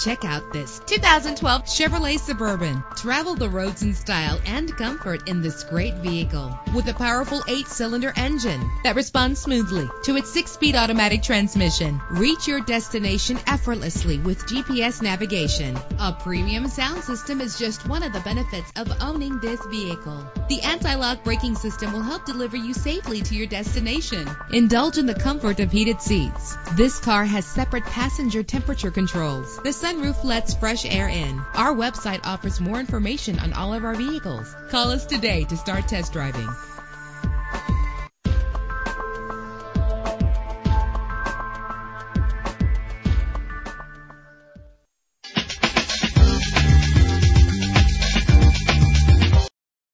Check out this 2012 Chevrolet Suburban. Travel the roads in style and comfort in this great vehicle with a powerful eight-cylinder engine that responds smoothly to its six-speed automatic transmission. Reach your destination effortlessly with GPS navigation. A premium sound system is just one of the benefits of owning this vehicle. The anti-lock braking system will help deliver you safely to your destination. Indulge in the comfort of heated seats. This car has separate passenger temperature controls. The sunroof lets fresh air in. Our website offers more information on all of our vehicles. Call us today to start test driving.